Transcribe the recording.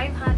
500